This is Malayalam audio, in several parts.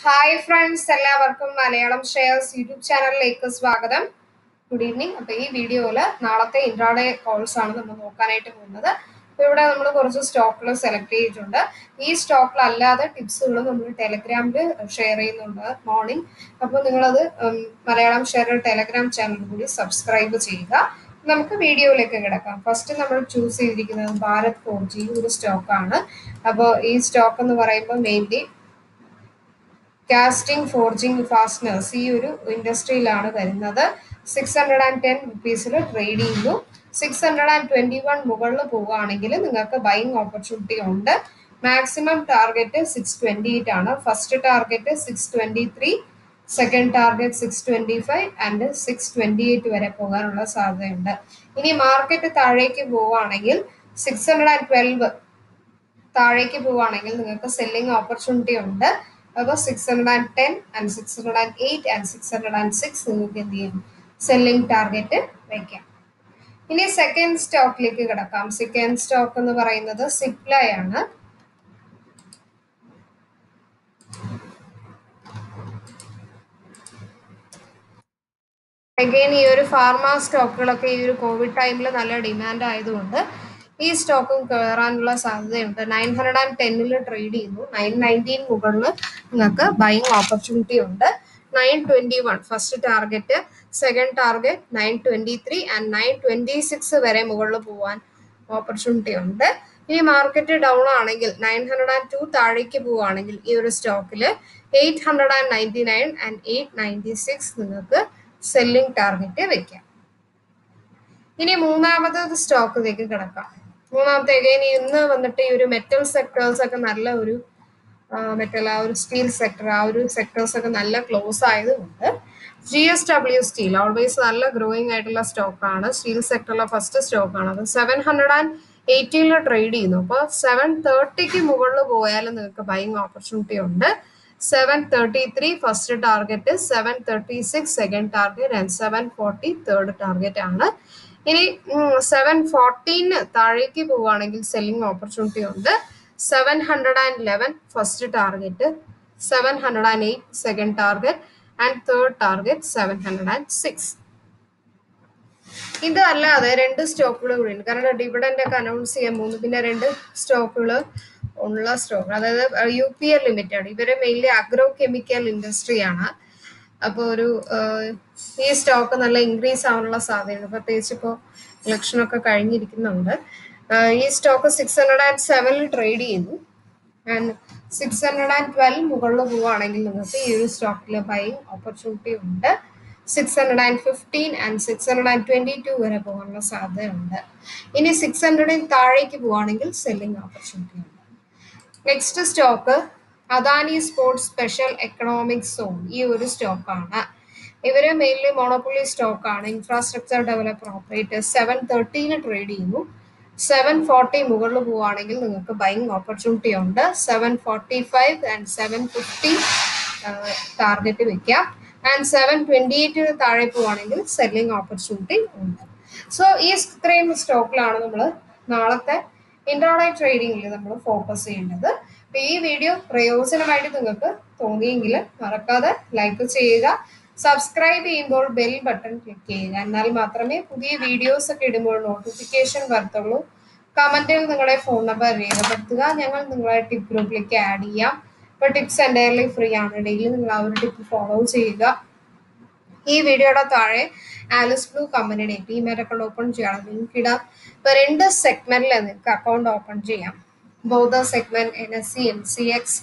ഹായ് ഫ്രണ്ട്സ് എല്ലാവർക്കും മലയാളം ഷെയർസ് യൂട്യൂബ് ചാനലിലേക്ക് സ്വാഗതം. ഗുഡ് ഈവനിങ് അപ്പൊ ഈ വീഡിയോയിൽ നാളത്തെ ഇൻട്രാഡേ കോൾസ് ആണ് നമ്മൾ നോക്കാനായിട്ട് പോകുന്നത്. അപ്പൊ ഇവിടെ നമ്മൾ കുറച്ച് സ്റ്റോക്കുകൾ സെലക്ട് ചെയ്തിട്ടുണ്ട്. ഈ സ്റ്റോക്കിൽ അല്ലാതെ ടിപ്സുകൾ നമ്മൾ ടെലഗ്രാമിൽ ഷെയർ ചെയ്യുന്നുണ്ട് മോർണിംഗ് അപ്പോൾ നിങ്ങളത് മലയാളം ഷെയർ ടെലഗ്രാം ചാനൽ കൂടി സബ്സ്ക്രൈബ് ചെയ്യുക. നമുക്ക് വീഡിയോയിലേക്ക് കിടക്കാം. ഫസ്റ്റ് നമ്മൾ ചൂസ് ചെയ്തിരിക്കുന്നത് ഭാരത് ഫോർ ജി ഒരു സ്റ്റോക്കാണ് അപ്പോൾ ഈ സ്റ്റോക്ക് എന്ന് പറയുമ്പോൾ മെയിൻലി കാസ്റ്റിംഗ് ഫോർജിങ് ഫാസ്റ്റ്നേഴ്സ് ഈ ഒരു ഇൻഡസ്ട്രിയിലാണ് വരുന്നത്. സിക്സ് ഹൺഡ്രഡ് ആൻഡ് ടെൻ റുപ്പീസിൽ ട്രേഡ് ചെയ്യുന്നു six hundred and twenty one മുകളിൽ പോവുകയാണെങ്കിൽ നിങ്ങൾക്ക് ബൈങ് ഓപ്പർച്യൂണിറ്റി ഉണ്ട്. Maximum target six twenty eight ആണ്. First target six twenty three second target six twenty five and six twenty eight വരെ പോകാനുള്ള സാധ്യതയുണ്ട്. ഇനി മാർക്കറ്റ് താഴേക്ക് പോവുകയാണെങ്കിൽ സിക്സ് ഹൺഡ്രഡ് ആൻഡ് ട്വൽവ് താഴേക്ക് പോവുകയാണെങ്കിൽ നിങ്ങൾക്ക് സെല്ലിംഗ് ഓപ്പർച്യൂണിറ്റി ഉണ്ട്. അപ്പോൾ six hundred and ten and six hundred and eight and six hundred and six നിങ്ങൾക്ക് എന്ത് ചെയ്യാം? സെല്ലിംഗ് ടാർഗറ്റ് വയ്ക്കാം ഇനി സെക്കൻഡ് സ്റ്റോക്കിലേക്ക് കിടക്കാം. സെക്കൻഡ് സ്റ്റോക്ക് എന്ന് പറയുന്നത് സിപ്ലൈ ആണ്. അഗൈൻ ഈ ഒരു ഫാർമ സ്റ്റോക്കുകളൊക്കെ ഈ ഒരു കോവിഡ് ടൈമിൽ നല്ല ഡിമാൻഡ് ആയതുകൊണ്ട് ഈ സ്റ്റോക്കും കയറാനുള്ള സാധ്യതയുണ്ട്. നയൻ ഹൺഡ്രഡ് ആൻഡ് ടെന്നിൽ ട്രേഡ് ചെയ്യുന്നു നയൻ നയന്റീൻ മുകളിൽ നിങ്ങൾക്ക് ബൈങ് ഓപ്പർച്യൂണിറ്റി ഉണ്ട്. Nine twenty one first target second target nine twenty three and nine twenty six വരെ മുകളിൽ പോകാൻ ഓപ്പർച്യൂണിറ്റി ഉണ്ട്. ഈ മാർക്കറ്റ് ഡൗൺ ആണെങ്കിൽ നയൻ ഹൺഡ്രഡ് ആൻഡ് ടു താഴേക്ക് പോവുകയാണെങ്കിൽ ഈ ഒരു സ്റ്റോക്കിൽ eight hundred and ninety nine and eight ninety six നിങ്ങൾക്ക് സെല്ലിംഗ് ടാർഗറ്റ് വെക്കാം. ഇനി മൂന്നാമത്തെ സ്റ്റോക്കിലേക്ക് കിടക്കാം. മൂന്നാമത്തെ അഗൈൻ ഇന്ന് വന്നിട്ട് ഈ ഒരു മെറ്റൽ സെക്ടേഴ്സ് ഒക്കെ നല്ല ഒരു മെറ്റൽ ആ ഒരു സ്റ്റീൽ സെക്ടർ ആ ഒരു സെക്ടേഴ്സ് ഒക്കെ നല്ല ക്ലോസ് ആയതുകൊണ്ട് J S W steel always നല്ല ഗ്രോയിങ് ആയിട്ടുള്ള സ്റ്റോക്കാണ് സ്റ്റീൽ സെക്ടറിലെ ഫസ്റ്റ് സ്റ്റോക്ക് ആണ്. അത് സെവൻ ഹൺഡ്രഡ് ആൻഡ് എയ്റ്റീനിൽ ട്രേഡ് ചെയ്യുന്നു. അപ്പോൾ സെവൻ തേർട്ടിക്ക് മുകളിൽ പോയാലും നിങ്ങൾക്ക് ബൈങ് ഓപ്പർച്യൂണിറ്റി ഉണ്ട്. Seven thirty three first target seven thirty six second target and seven forty third target ആണ്. ഇനി സെവൻ ഫോർട്ടീന് താഴേക്ക് പോവുകയാണെങ്കിൽ സെല്ലിംഗ് ഓപ്പർച്യൂണിറ്റി ഉണ്ട്. Seven hundred and eleven first target seven hundred and eight second target and third target seven hundred and six ഇത് അല്ലാതെ രണ്ട് സ്റ്റോക്കുകൾ കൂടി ഉണ്ട്. കാരണം ഡിവിഡന്റ് ഒക്കെ അനൗൺസ് ചെയ്യാൻ പോകുന്നു. പിന്നെ രണ്ട് സ്റ്റോക്കുകൾ ഉള്ള സ്റ്റോക്ക് അതായത് യു പി എൽ ലിമിറ്റഡ്. ഇവരെ മെയിൻലി അഗ്രോ കെമിക്കൽ ഇൻഡസ്ട്രിയാണ് ആണ്. അപ്പോൾ ഒരു ഈ സ്റ്റോക്ക് നല്ല ഇൻക്രീസ് ആവാനുള്ള സാധ്യതയുണ്ട്. പ്രത്യേകിച്ച് ഇപ്പോൾ ഇലക്ഷനൊക്കെ കഴിഞ്ഞിരിക്കുന്നുണ്ട്. ഈ സ്റ്റോക്ക് സിക്സ് ഹൺഡ്രഡ് ആൻഡ് സെവനിൽ ട്രേഡ് ചെയ്യുന്നു. And six hundred and twelve മുകളിൽ പോവുകയാണെങ്കിൽ നിങ്ങൾക്ക് ഈ ഒരു സ്റ്റോക്കിൽ ബൈ ഓപ്പർച്യൂണിറ്റി ഉണ്ട്. Six hundred and fifteen and six hundred and twenty two വരെ പോകാനുള്ള സാധ്യതയുണ്ട്. ഇനി സിക്സ് ഹൺഡ്രഡിൽ താഴേക്ക് പോവുകയാണെങ്കിൽ സെല്ലിംഗ് ഓപ്പർച്യൂണിറ്റി ഉണ്ട്. Next stock Adani sports special economic zone ഈ ഒരു സ്റ്റോക്കാണ്. ഇവർ മെയിൻലി മോണോപ്പൊളി സ്റ്റോക്കാണ്. Infrastructure developer operator seven thirteen trade ചെയ്യുന്നു. സെവൻ ഫോർട്ടി മുകളിൽ പോവുകയാണെങ്കിൽ നിങ്ങൾക്ക് ബൈങ് ഓപ്പർച്യൂണിറ്റി ഉണ്ട്. Seven forty five and seven fifty target വെക്കാം. ആൻഡ് സെവൻ ട്വന്റി എയ്റ്റിന് താഴെ പോവുകയാണെങ്കിൽ സെല്ലിംഗ് ഓപ്പർച്യൂണിറ്റി ഉണ്ട്. സോ ഈ ഇത്രയും സ്റ്റോക്കിലാണ് നമ്മൾ നാളത്തെ ഇൻട്രാഡേ ട്രേഡിംഗിൽ നമ്മൾ ഫോക്കസ് ചെയ്യേണ്ടത്. അപ്പൊ ഈ വീഡിയോ പ്രയോജനമായിട്ട് നിങ്ങൾക്ക് തോന്നിയെങ്കിൽ മറക്കാതെ ലൈക്ക് ചെയ്യുക. സബ്സ്ക്രൈബ് ചെയ്യുമ്പോൾ ബെൽ ബട്ടൺ ക്ലിക്ക് ചെയ്യുക. എന്നാൽ മാത്രമേ പുതിയ വീഡിയോസ് ഒക്കെ ഇടുമ്പോൾ നോട്ടിഫിക്കേഷൻ വരത്തുള്ളൂ. കമന്റിൽ നിങ്ങളുടെ ഫോൺ നമ്പർ രേഖപ്പെടുത്തുക. ഞങ്ങൾ നിങ്ങളെ ടിപ്പ് ഗ്രൂപ്പിലേക്ക് ആഡ് ചെയ്യാം. ഇപ്പൊ ടിപ്സ് എന്റയർലി ഫ്രീ ആണ്. ഡെയിലി നിങ്ങൾ ആ ഒരു ടിപ്പ് ഫോളോ ചെയ്യുക. ഈ വീഡിയോയുടെ താഴെ ആലിസ് ബ്ലൂ കമ്പനിയുടെ ഡിമാറ്റ് അക്കൗണ്ട് ഓപ്പൺ ചെയ്യണം ലിങ്ക് ഇടാം. ഇപ്പൊ രണ്ട് സെഗ്മെന്റിൽ നിങ്ങൾക്ക് അക്കൗണ്ട് ഓപ്പൺ ചെയ്യാം. ബൗദ്ധ segment N S E M C X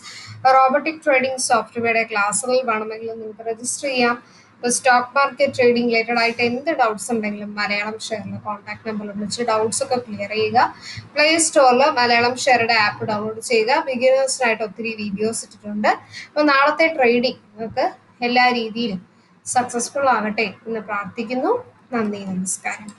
robotic trading സോഫ്റ്റ്വെയറുടെ ക്ലാസ്സുകൾ വേണമെങ്കിൽ നിങ്ങൾക്ക് രജിസ്റ്റർ ചെയ്യാം. ഇപ്പോൾ സ്റ്റോക്ക് മാർക്കറ്റ് ട്രേഡിംഗ് റിലേറ്റഡ് ആയിട്ട് എന്ത് ഡൗട്ട്സ് ഉണ്ടെങ്കിലും മലയാളം ഷെയറിൽ കോൺടാക്ട് നമ്പറിൽ വിളിച്ച് ഡൗട്ട്സ് ഒക്കെ ക്ലിയർ ചെയ്യുക. പ്ലേ സ്റ്റോറിൽ മലയാളം ഷെയറുടെ ആപ്പ് ഡൗൺലോഡ് ചെയ്യുക. ബിഗിനേഴ്സിനായിട്ട് ഒത്തിരി വീഡിയോസ് ഇട്ടിട്ടുണ്ട്. അപ്പോൾ നാളത്തെ ട്രേഡിംഗ് നിങ്ങൾക്ക് എല്ലാ രീതിയിലും സക്സസ്ഫുൾ ആകട്ടെ എന്ന് പ്രാർത്ഥിക്കുന്നു. നന്ദി നമസ്കാരം.